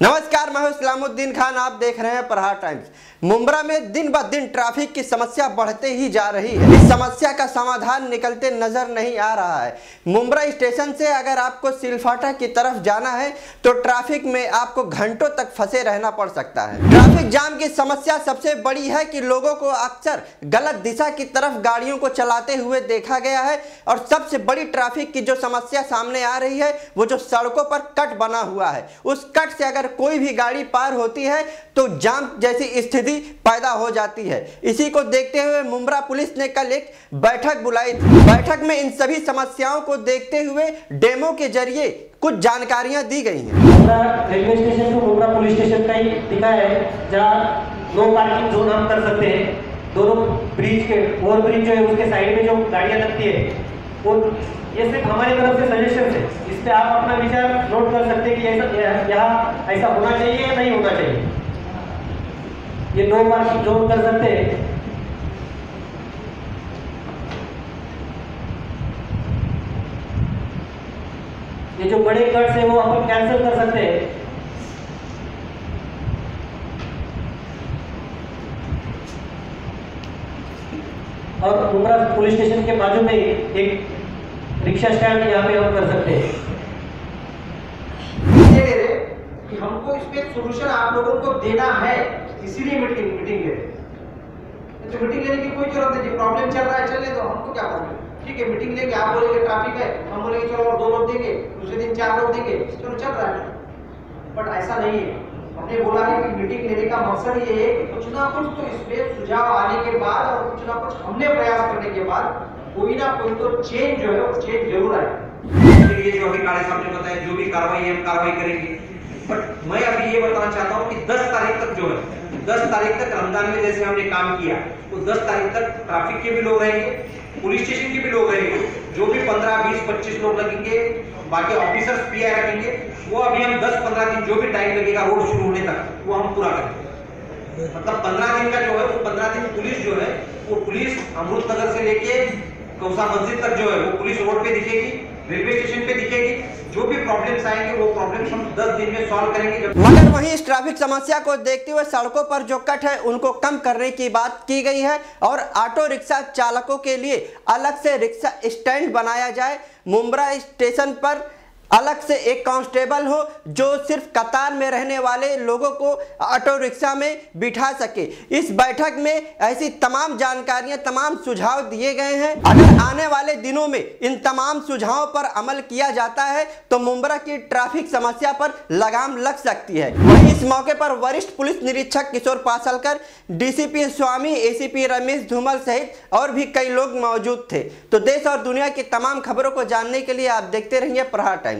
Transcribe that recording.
नमस्कार, मैं इस्लामुद्दीन खान, आप देख रहे हैं प्रहार टाइम्स। मुंब्रा में दिन ब दिन ट्रैफ़िक की समस्या बढ़ते ही जा रही है। इस समस्या का समाधान निकलते नज़र नहीं आ रहा है। मुंब्रा स्टेशन से अगर आपको सिलफाटा की तरफ़ जाना है तो ट्रैफ़िक में आपको घंटों तक फंसे रहना पड़ सकता है। ट्रैफ़िक जाम की समस्या सबसे बड़ी है कि लोगों को अक्सर गलत दिशा की तरफ़ गाड़ियों को चलाते हुए देखा गया है, और सबसे बड़ी ट्रैफ़िक की जो समस्या सामने आ रही है, वो जो सड़कों पर कट बना हुआ है। उस कट से अगर कोई भी गाड़ी पार होती है तो जाम जैसी स्थिति पैदा हो जाती है। इसी को देखते हुए मुंब्रा पुलिस ने कल एक बैठक बुलाई थी। बैठक में इन सभी समस्याओं को देखते हुए डेमो के ज़रिए कुछ जानकारियाँ दी गई हैं। रेलवे स्टेशन को मुंब्रा पुलिस स्टेशन का ही दिखा है, जहाँ नो पार्किंग जोन हम कर सकते हैं। दोनों ब्रिज के ओवर ब्रिज जो है, उसके साइड में जो गाड़ियाँ लगती है, वो ये सिर्फ़ हमारी तरफ़ से सजेशन है। इस पे आप अपना विचार नोट कर सकते हैं कि ऐसा यहाँ ऐसा होना चाहिए या नहीं होना चाहिए? ये नो पार्किंग जोन कर सकते हैं। ये जो बड़े कट्स है वो अपन कैंसिल कर सकते हैं। और मुमरा पुलिस स्टेशन के बाजू में एक रिक्शा स्टैंड यहाँ पे हम कर सकते हैं। दे कि हमको इस पे सोल्यूशन आप लोगों को देना है, इसीलिए मीटिंग मीटिंग ले तो मीटिंग लेने की कोई ज़रूरत नहीं प्रॉब्लम चल रहा है चलने दो हमको क्या प्रॉब्लम ठीक है मीटिंग लेंगे आप बोलेंगे ट्रैफ़िक है, हम बोलेंगे चलो और दो लोग देंगे, दूसरे दिन चार लोग देंगे, चलो चल रहा है। बट ऐसा नहीं है। हमने बोला है कि मीटिंग लेने का मकसद ये है कि कुछ ना कुछ तो इसमें सुझाव आने के बाद और कुछ ना कुछ हमने प्रयास करने के बाद कोई ना कोई तो चेंज जो है, वो चेंज ज़रूर आए ये जो अभी काले साहब ने बताया, जो भी कार्रवाई हम कार्रवाई करेंगे। बट मैं अभी ये बताना चाहता हूँ कि 10 तारीख तक जो है 10 तारीख तक रमज़ान में जैसे हमने काम किया तो 10 तारीख तक ट्रैफ़िक के भी लोग रहेंगे पुलिस स्टेशन के भी लोग रहेंगे, जो भी 15 20 25 लोग लगेंगे, बाकी ऑफिसर्स पीआई रखेंगे, वो अभी हम 10 15 दिन जो भी टाइम लगेगा रोड शुरू होने तक, वो हम पूरा करेंगे। मतलब 15 दिन का जो है, वो 15 दिन पुलिस जो है, वो पुलिस अमृत नगर से लेके कौसा मस्जिद तक जो है, वो पुलिस रोड पे दिखेगी रेलवे स्टेशन पे दिखेगी जो भी प्रॉब्लम्स आएँगे, वो प्रॉब्लम्स हम 10 दिन में सॉल्व करेंगे। मगर वही इस ट्रैफ़िक समस्या को देखते हुए सड़कों पर जो कट है, उनको कम करने की बात की गई है और ऑटो रिक्शा चालकों के लिए अलग से रिक्शा स्टैंड बनाया जाए। मुमरा स्टेशन पर अलग से एक कांस्टेबल हो जो सिर्फ़ कतार में रहने वाले लोगों को ऑटो रिक्शा में बिठा सके। इस बैठक में ऐसी तमाम जानकारियाँ, तमाम सुझाव दिए गए हैं। अगर आने वाले दिनों में इन तमाम सुझावों पर अमल किया जाता है तो मुंब्रा की ट्रैफ़िक समस्या पर लगाम लग सकती है। इस मौके पर वरिष्ठ पुलिस निरीक्षक किशोर पासलकर, डीसीपी स्वामी, एसीपी रमेश धूमल सहित और भी कई लोग मौजूद थे। तो देश और दुनिया की तमाम खबरों को जानने के लिए आप देखते रहिए प्रहार टाइम्स।